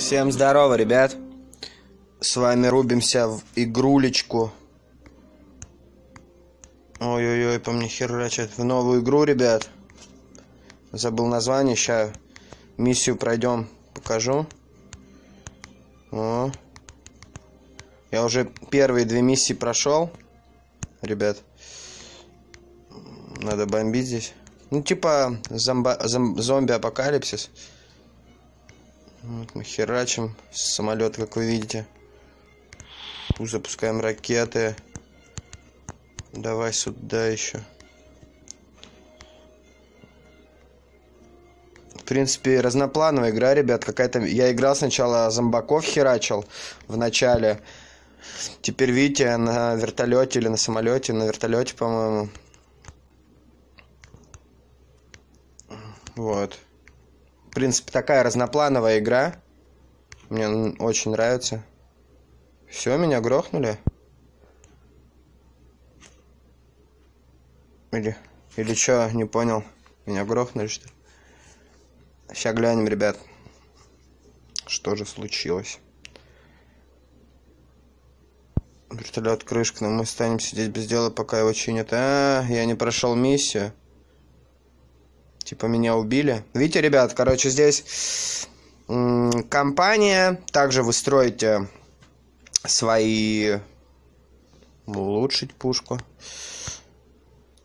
Всем здорово, ребят. С вами рубимся в игрулечку. Ой-ой-ой, по мне херачат. В новую игру, ребят. Забыл название, сейчас миссию пройдем, покажу. О. Я уже первые две миссии прошел. Ребят. Надо бомбить здесь. Ну, типа зомби-апокалипсис. Вот мы херачим с самолета, как вы видите. Запускаем ракеты. Давай сюда еще. В принципе, разноплановая игра, ребят. Какая-то. Я играл сначала зомбаков херачил в начале. Теперь видите, на вертолете или на самолете, на вертолете, по-моему. Вот. В принципе, такая разноплановая игра. Мне очень нравится. Все, меня грохнули? Или, или что, не понял. Меня грохнули, что ли? Сейчас глянем, ребят. Что же случилось? Вертолет крышка, но мы станем сидеть без дела, пока его чинят. А, я не прошел миссию. Типа меня убили. Видите, ребят, короче, здесь компания. Также вы строите свои... Улучшить пушку.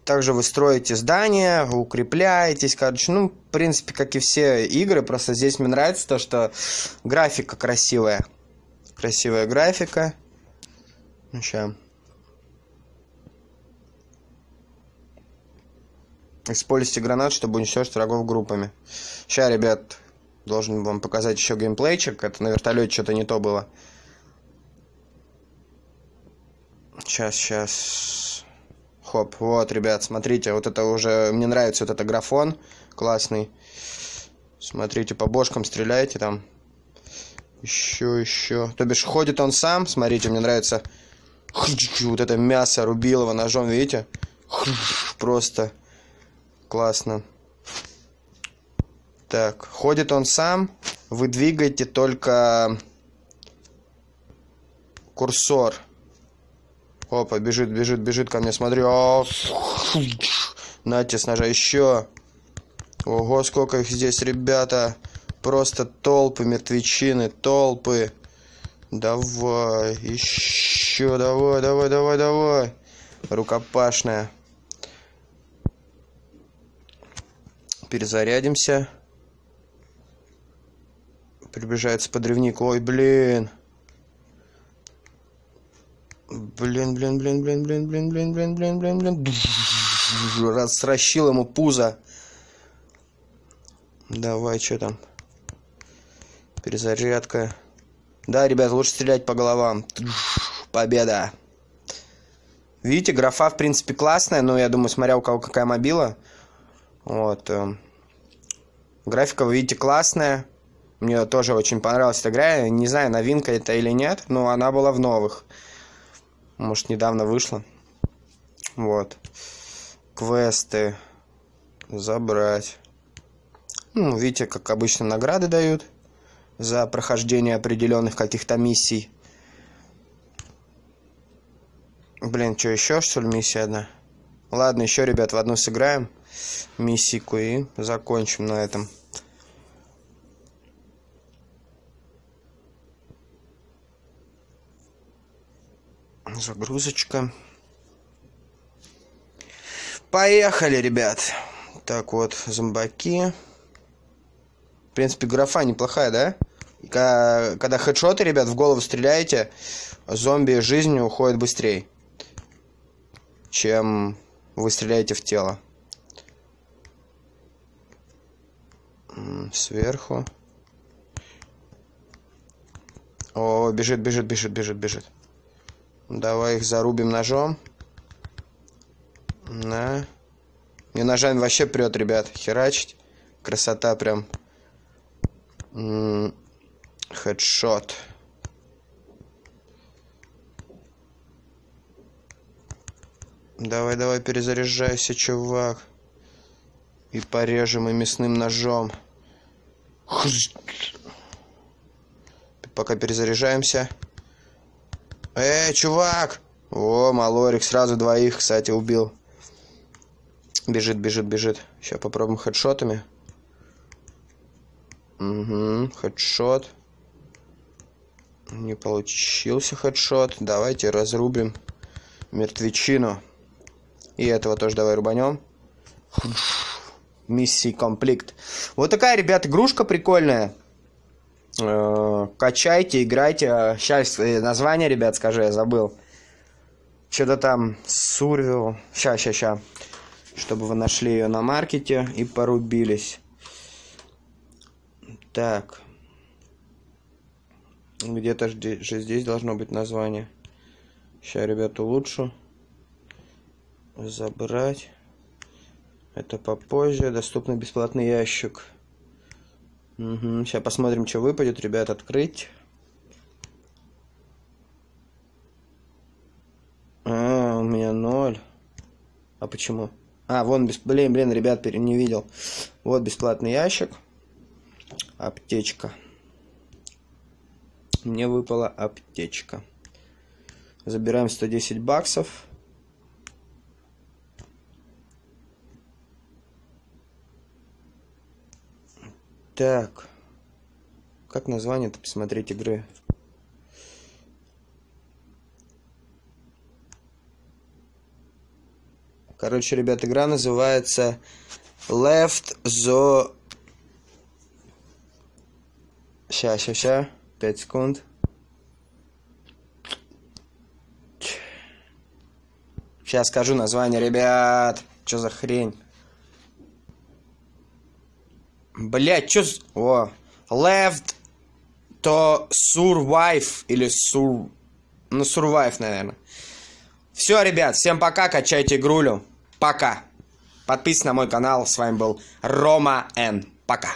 Также вы строите здания, укрепляетесь, короче, ну, в принципе, как и все игры, просто здесь мне нравится то, что графика красивая. Красивая графика. Ну, сейчас. Используйте гранат, чтобы уничтожить врагов группами. Сейчас, ребят, должен вам показать еще геймплейчик. Это на вертолете что-то не то было. Сейчас, сейчас. Хоп, вот, ребят, смотрите, вот это уже... Мне нравится вот это графон классный. Смотрите, по бошкам стреляйте там. Еще, еще. То бишь, ходит он сам. Смотрите, мне нравится... Вот это мясо рубил его ножом, видите? Просто Классно. Так, ходит он сам. Вы двигаете только курсор. Опа, бежит, бежит, бежит ко мне, смотри. О, с ножа еще. Ого, сколько их здесь, ребята. Просто толпы мертвечины, толпы. Давай, еще, давай, давай, давай, давай. Рукопашная. Перезарядимся. Приближается подрывник. Ой, блин. Блин, блин, блин, блин, блин, блин, блин, блин, блин, блин, блин. Расращил ему пузо. Давай, что там? Перезарядка. Да, ребят, лучше стрелять по головам. Победа. Видите, графа, в принципе, классная, но я думаю, смотря у кого какая мобила. Вот. Эм, графика, вы видите, классная. Мне тоже очень понравилась эта игра. Не знаю, новинка это или нет, но она была в новых. Может, недавно вышла. Вот. Квесты. Забрать. Ну, видите, как обычно награды дают за прохождение определенных каких-то миссий. Блин, что еще, что ли, миссия одна? Ладно, еще, ребят, в одну сыграем миссику и закончим на этом. Загрузочка. Поехали, ребят. Так вот, зомбаки. В принципе, графа неплохая, да? Когда хедшоты, ребят, в голову стреляете, зомби жизнь уходит быстрее, чем вы стреляете в тело. Сверху. О, бежит, бежит, бежит, бежит, бежит. Давай их зарубим ножом. На. Мне ножами вообще прет, ребят. Херачить. Красота прям. Хедшот. Давай, давай, перезаряжайся, чувак. И порежем и мясным ножом. Пока перезаряжаемся. Эй, чувак! О, Малорик сразу двоих, кстати, убил. Бежит, бежит, бежит. Сейчас попробуем хедшотами. Угу, хедшот. Не получился хедшот. Давайте разрубим мертвечину. И этого тоже давай рубанем. Миссии комплект. Вот такая, ребят, игрушка прикольная. Э, качайте, играйте. Сейчас э, название, ребят, скажи, я забыл. Что-то там Сурвил. Ща, ща, ща. Чтобы вы нашли ее на маркете и порубились. Так. Где-то же здесь должно быть название. Сейчас, ребят, улучшу. Забрать. Это попозже. Доступный бесплатный ящик. Угу. Сейчас посмотрим, что выпадет. Ребят, открыть. А, у меня ноль. А почему? А, вон, без... блин, блин, ребят, не видел. Вот бесплатный ящик. Аптечка. Мне выпала аптечка. Забираем 110 баксов. Так. Как название-то посмотреть игры? Короче, ребят, игра называется Left the... Ща, ща, ща. 5 секунд. Сейчас скажу название, ребят. Что за хрень? Блять, что... О, left to survive или sur... Ну, survive, наверное. Все, ребят, всем пока, качайте игрулю. Пока. Подписывайтесь на мой канал. С вами был Рома Н. Пока.